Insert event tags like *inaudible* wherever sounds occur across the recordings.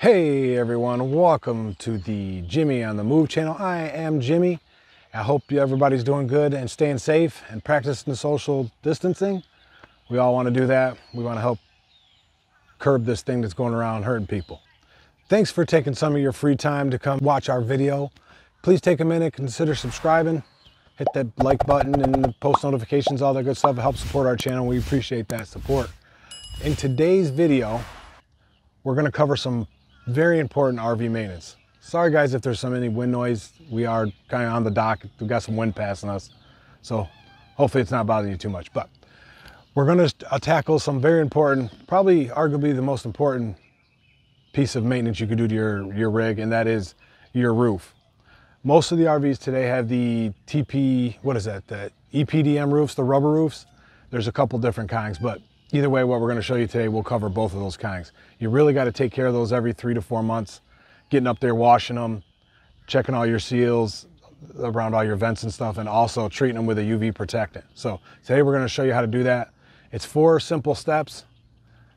Hey everyone, welcome to the Jimmy on the Move channel. I am Jimmy. I hope everybody's doing good and staying safe and practicing the social distancing. We all want to do that. We want to help curb this thing that's going around hurting people. Thanks for taking some of your free time to come watch our video. Please take a minute, consider subscribing, hit that like button and the post notifications, all that good stuff. It helps support our channel. We appreciate that support. In today's video, we're going to cover some very important RV maintenance. Sorry guys if there's some any wind noise. We are kind of on the dock. We've got some wind passing us. So hopefully it's not bothering you too much. But we're going to uh, tackle some very important, probably arguably the most important piece of maintenance you could do to your, your rig, and that is your roof. Most of the RVs today have the TP, what is that, the EPDM roofs, the rubber roofs. There's a couple different kinds, but either way, what we're gonna show you today, we'll cover both of those kinds. You really gotta take care of those every three to four months, getting up there, washing them, checking all your seals around all your vents and stuff, and also treating them with a UV protectant. So today we're gonna show you how to do that. It's four simple steps,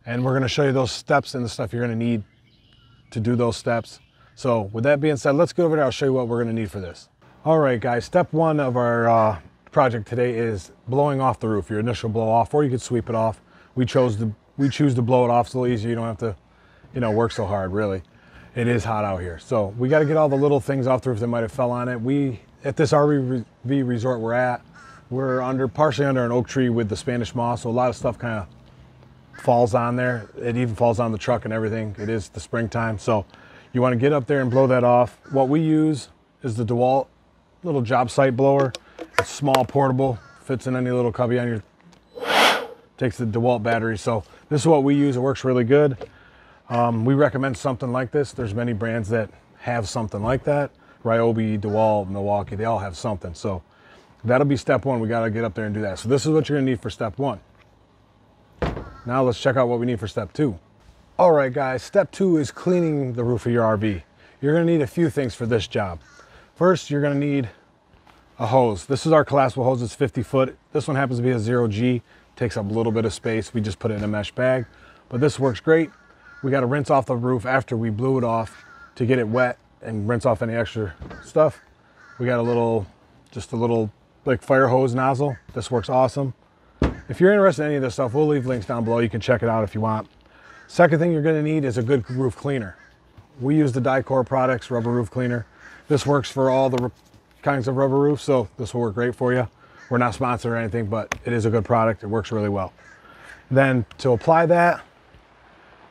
and we're gonna show you those steps and the stuff you're gonna need to do those steps. So with that being said, let's go over there. I'll show you what we're gonna need for this. All right, guys, step one of our uh, project today is blowing off the roof, your initial blow off, or you could sweep it off. We chose to, we choose to blow it off so easy. You don't have to, you know, work so hard really. It is hot out here. So we got to get all the little things off the roof that might have fell on it. We, at this RV resort we're at, we're under, partially under an oak tree with the Spanish moss. So a lot of stuff kind of falls on there. It even falls on the truck and everything. It is the springtime. So you want to get up there and blow that off. What we use is the DeWalt little job site blower. It's small, portable, fits in any little cubby on your, takes the DeWalt battery. So this is what we use. It works really good. Um, we recommend something like this. There's many brands that have something like that. Ryobi, DeWalt, Milwaukee, they all have something. So that'll be step one. We got to get up there and do that. So this is what you're to need for step one. Now let's check out what we need for step two. All right, guys, step two is cleaning the roof of your RV. You're gonna need a few things for this job. First, you're gonna need a hose. This is our collapsible hose, it's 50 foot. This one happens to be a zero G, takes up a little bit of space. We just put it in a mesh bag, but this works great. We gotta rinse off the roof after we blew it off to get it wet and rinse off any extra stuff. We got a little, just a little like fire hose nozzle. This works awesome. If you're interested in any of this stuff, we'll leave links down below. You can check it out if you want. Second thing you're gonna need is a good roof cleaner. We use the Dicor Products Rubber Roof Cleaner. This works for all the kinds of rubber roofs, so this will work great for you. We're not sponsored or anything, but it is a good product. It works really well. Then to apply that,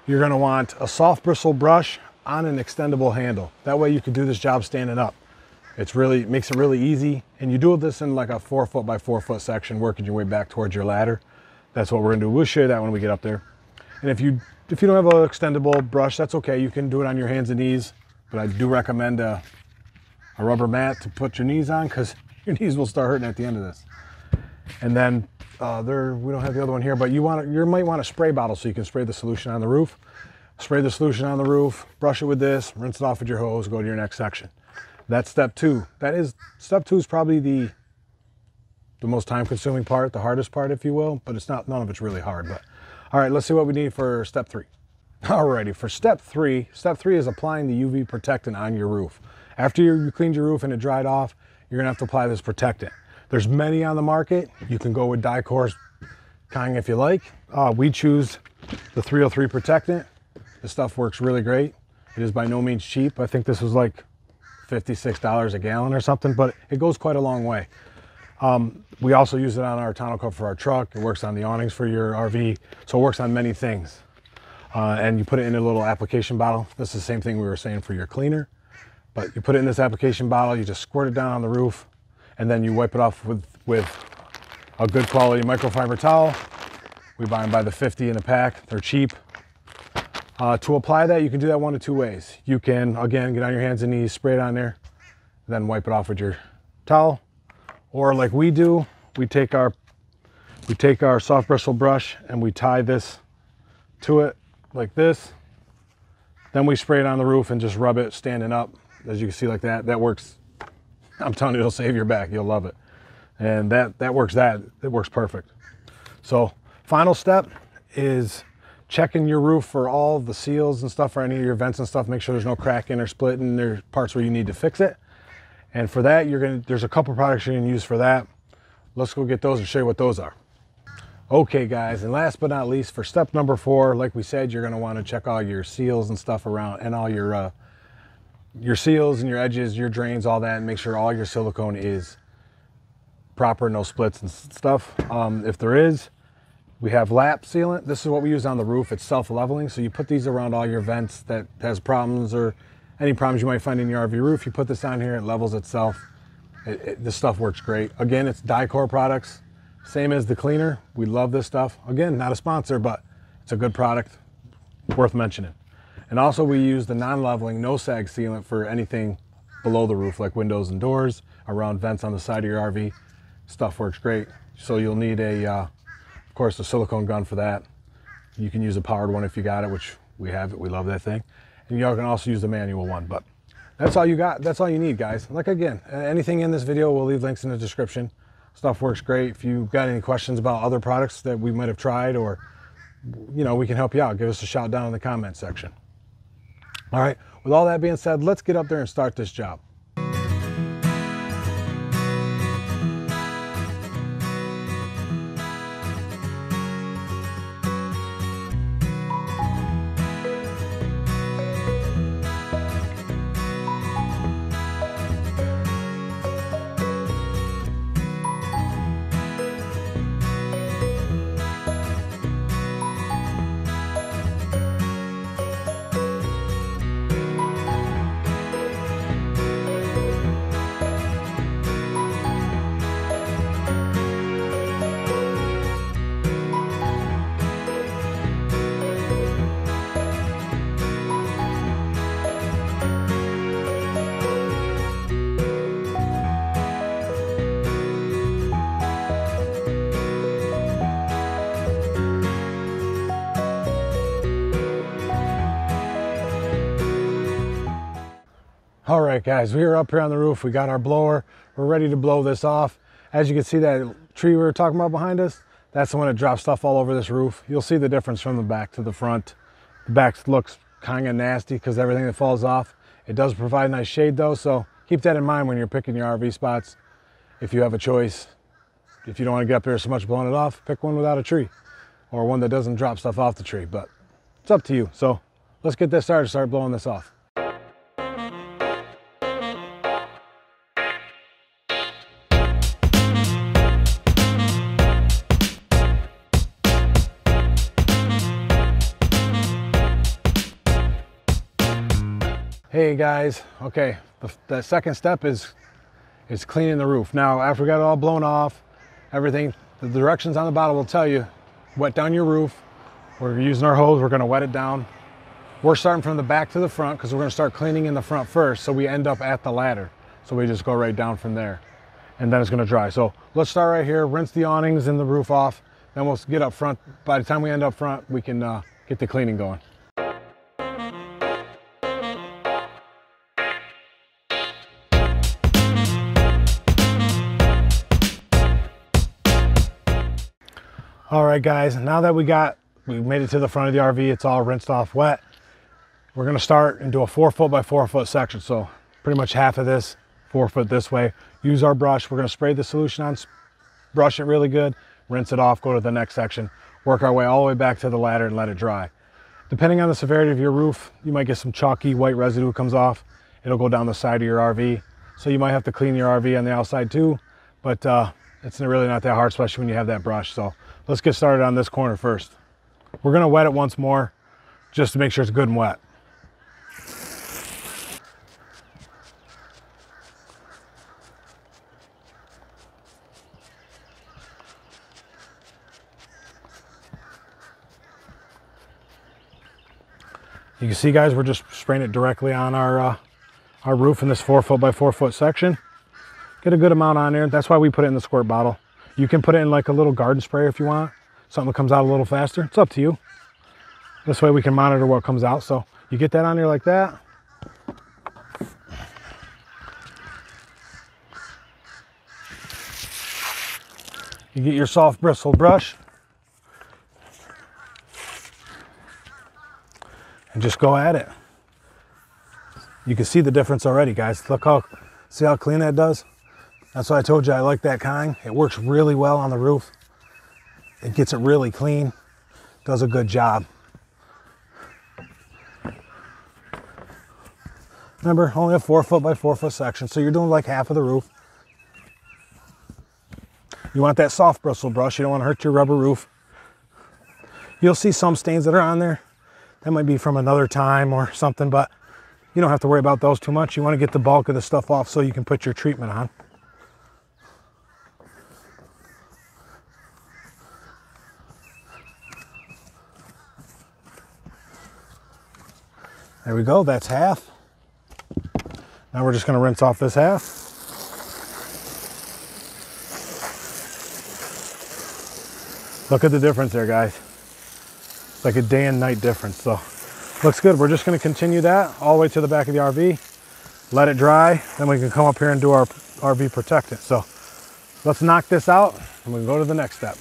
you're gonna want a soft bristle brush on an extendable handle. That way you can do this job standing up. It's really, makes it really easy. And you do this in like a four foot by four foot section, working your way back towards your ladder. That's what we're gonna do. We'll show you that when we get up there. And if you if you don't have an extendable brush, that's okay. You can do it on your hands and knees, but I do recommend a, a rubber mat to put your knees on because *laughs* your knees will start hurting at the end of this. And then uh, there, we don't have the other one here, but you want you might want a spray bottle so you can spray the solution on the roof. Spray the solution on the roof, brush it with this, rinse it off with your hose, go to your next section. That's step two. That is, step two is probably the the most time consuming part, the hardest part, if you will, but it's not, none of it's really hard, but all right, let's see what we need for step three. *laughs* Alrighty, for step three, step three is applying the UV protectant on your roof. After you cleaned your roof and it dried off, you're gonna have to apply this protectant. There's many on the market. You can go with Dicor's kind if you like. Uh, we choose the 303 protectant. This stuff works really great. It is by no means cheap. I think this was like $56 a gallon or something, but it goes quite a long way. Um, we also use it on our tonneau cover for our truck. It works on the awnings for your RV. So it works on many things. Uh, and you put it in a little application bottle. This is the same thing we were saying for your cleaner. But you put it in this application bottle, you just squirt it down on the roof, and then you wipe it off with, with a good quality microfiber towel. We buy them by the 50 in a pack. They're cheap. Uh, to apply that, you can do that one of two ways. You can, again, get on your hands and knees, spray it on there, then wipe it off with your towel or like we do, we take our we take our soft bristle brush and we tie this to it like this. Then we spray it on the roof and just rub it standing up. As you can see like that, that works. *laughs* I'm telling you, it'll save your back. You'll love it. And that, that works that, it works perfect. So final step is checking your roof for all the seals and stuff for any of your vents and stuff. Make sure there's no cracking or splitting. There's parts where you need to fix it. And for that, you're gonna there's a couple products you're gonna use for that. Let's go get those and show you what those are. Okay guys, and last but not least, for step number four, like we said, you're gonna wanna check all your seals and stuff around and all your uh, your seals and your edges, your drains, all that, and make sure all your silicone is proper, no splits and stuff. Um, if there is, we have lap sealant. This is what we use on the roof. It's self-leveling, so you put these around all your vents that has problems or any problems you might find in your RV roof. You put this on here, it levels itself. It, it, this stuff works great. Again, it's Dicor products, same as the cleaner. We love this stuff. Again, not a sponsor, but it's a good product, worth mentioning. And also we use the non-leveling, no sag sealant for anything below the roof, like windows and doors, around vents on the side of your RV. Stuff works great. So you'll need a, uh, of course, a silicone gun for that. You can use a powered one if you got it, which we have it. We love that thing. And y'all can also use the manual one, but that's all you got. That's all you need, guys. Like again, anything in this video, we'll leave links in the description. Stuff works great. If you've got any questions about other products that we might have tried or, you know, we can help you out. Give us a shout down in the comment section. All right, with all that being said, let's get up there and start this job. All right, guys, we are up here on the roof. We got our blower. We're ready to blow this off. As you can see that tree we were talking about behind us, that's the one that drops stuff all over this roof. You'll see the difference from the back to the front. The back looks kind of nasty because everything that falls off. It does provide nice shade though, so keep that in mind when you're picking your RV spots. If you have a choice, if you don't want to get up there so much blowing it off, pick one without a tree or one that doesn't drop stuff off the tree, but it's up to you. So let's get this started, start blowing this off. Hey guys, okay, the, the, second step is is cleaning the roof. Now, after we got it all blown off, everything, the directions on the bottle will tell you, wet down your roof. We're using our hose, we're gonna wet it down. We're starting from the back to the front because we're gonna start cleaning in the front first so we end up at the ladder. So we just go right down from there and then it's gonna dry. So let's start right here, rinse the awnings and the roof off, then we'll get up front. By the time we end up front, we can uh, get the cleaning going. All right, guys, now that we got, we made it to the front of the RV, it's all rinsed off wet. We're gonna start and do a four foot by four foot section. So pretty much half of this, four foot this way. Use our brush. We're gonna spray the solution on, brush it really good, rinse it off, go to the next section, work our way all the way back to the ladder and let it dry. Depending on the severity of your roof, you might get some chalky white residue comes off. It'll go down the side of your RV. So you might have to clean your RV on the outside too, but uh, it's really not that hard, especially when you have that brush. So Let's get started on this corner first. We're gonna wet it once more just to make sure it's good and wet. You can see guys, we're just spraying it directly on our, uh, our roof in this four foot by four foot section. Get a good amount on there. That's why we put it in the squirt bottle. You can put it in like a little garden sprayer if you want. Something that comes out a little faster. It's up to you. This way we can monitor what comes out. So you get that on there like that. You get your soft bristle brush. and just go at it. You can see the difference already, guys. Look how, see how clean that does? That's why I told you I like that kind. It works really well on the roof. It gets it really clean, does a good job. Remember, only a four foot by four foot section, so you're doing like half of the roof. You want that soft bristle brush, you don't want to hurt your rubber roof. You'll see some stains that are on there. That might be from another time or something, but you don't have to worry about those too much. You want to get the bulk of the stuff off so you can put your treatment on. There we go, that's half. Now we're just gonna rinse off this half. Look at the difference there, guys. It's like a day and night difference. So looks good. We're just gonna continue that all the way to the back of the RV, let it dry, then we can come up here and do our RV protectant. So let's knock this out and we can go to the next step.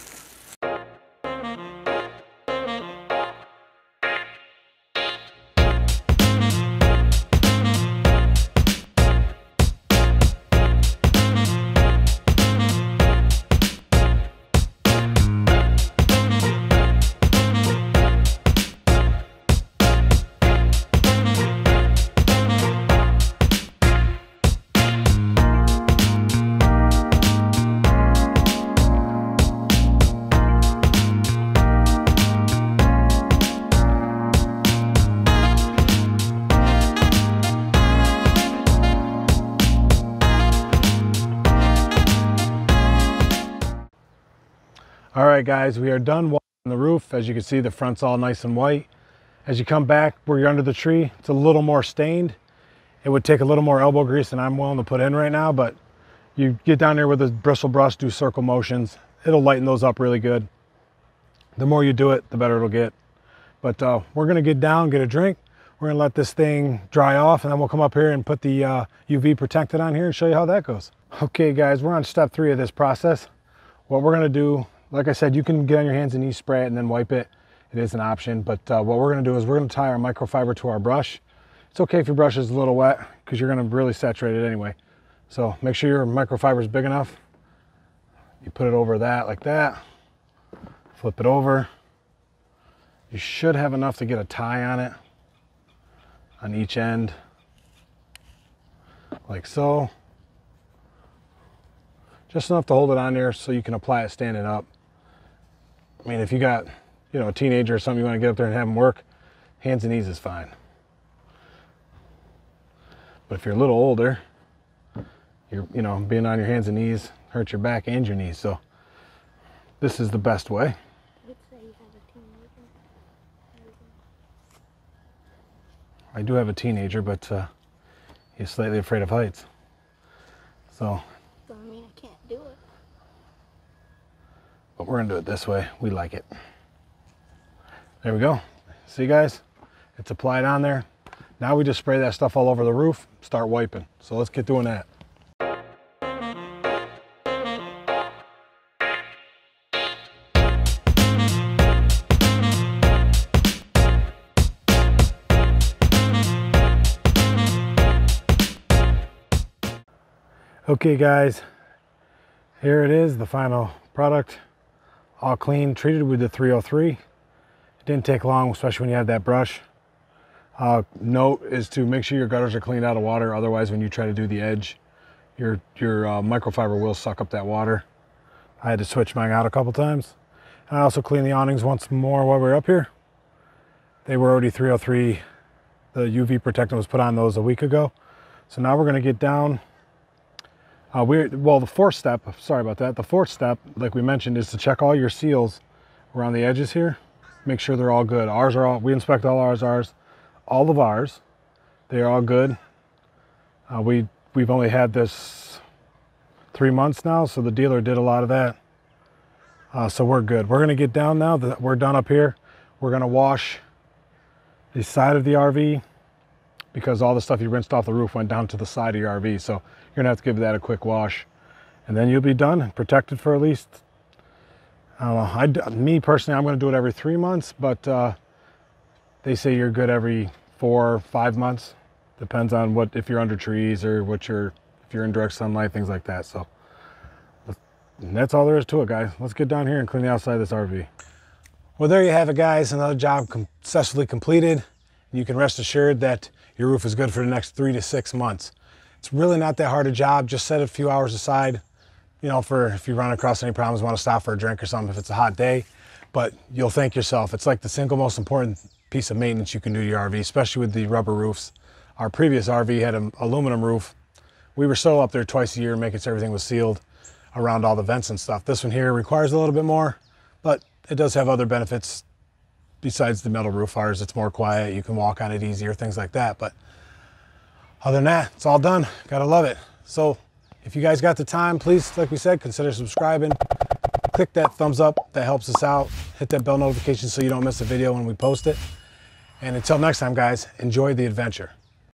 Right, guys, we are done on the roof. As you can see, the front's all nice and white. As you come back where you're under the tree, it's a little more stained. It would take a little more elbow grease than I'm willing to put in right now, but you get down there with a bristle brush, do circle motions. It'll lighten those up really good. The more you do it, the better it'll get. But uh, we're gonna get down, get a drink. We're gonna let this thing dry off and then we'll come up here and put the uh, UV protectant on here and show you how that goes. Okay guys, we're on step three of this process. What we're gonna do like I said, you can get on your hands and knees, spray it, and then wipe it. It is an option, but uh, what we're gonna do is we're gonna tie our microfiber to our brush. It's okay if your brush is a little wet because you're gonna really saturate it anyway. So make sure your microfiber is big enough. You put it over that like that, flip it over. You should have enough to get a tie on it on each end, like so. Just enough to hold it on there so you can apply it standing up. I mean, if you got, you know, a teenager or something, you want to get up there and have them work, hands and knees is fine. But if you're a little older, you're, you know, being on your hands and knees hurts your back and your knees. So this is the best way. I do have a teenager, but uh, he's slightly afraid of heights. So. So, I mean, I can't do it. But we're gonna do it this way. We like it. There we go. See guys? It's applied on there. Now we just spray that stuff all over the roof, start wiping. So let's get doing that. Okay guys, here it is, the final product. All clean, treated with the 303. It didn't take long, especially when you have that brush. Uh, note is to make sure your gutters are cleaned out of water. Otherwise, when you try to do the edge, your, your uh, microfiber will suck up that water. I had to switch mine out a couple times. And I also cleaned the awnings once more while we were up here. They were already 303. The UV protectant was put on those a week ago. So now we're gonna get down uh, we well, the fourth step, sorry about that. The fourth step, like we mentioned, is to check all your seals around the edges here. Make sure they're all good. Ours are all, we inspect all ours, ours, all of ours. They are all good. Uh, we, we've only had this three months now, so the dealer did a lot of that. Uh, so we're good. We're gonna get down now that we're done up here. We're gonna wash the side of the RV because all the stuff you rinsed off the roof went down to the side of your RV. So you're gonna have to give that a quick wash and then you'll be done and protected for at least, I don't know, I, me personally, I'm gonna do it every three months, but uh, they say you're good every four, five months. Depends on what if you're under trees or what you're if you're in direct sunlight, things like that. So that's all there is to it, guys. Let's get down here and clean the outside of this RV. Well, there you have it, guys. Another job successfully completed. You can rest assured that your roof is good for the next three to six months. It's really not that hard a job. Just set a few hours aside, you know, for if you run across any problems, want to stop for a drink or something if it's a hot day. But you'll thank yourself. It's like the single most important piece of maintenance you can do to your RV, especially with the rubber roofs. Our previous RV had an aluminum roof. We were still up there twice a year making sure everything was sealed around all the vents and stuff. This one here requires a little bit more, but it does have other benefits besides the metal roof. Ours, it's more quiet. You can walk on it easier, things like that. But other than that, it's all done. Gotta love it. So if you guys got the time, please, like we said, consider subscribing. Click that thumbs up. That helps us out. Hit that bell notification so you don't miss a video when we post it. And until next time, guys, enjoy the adventure.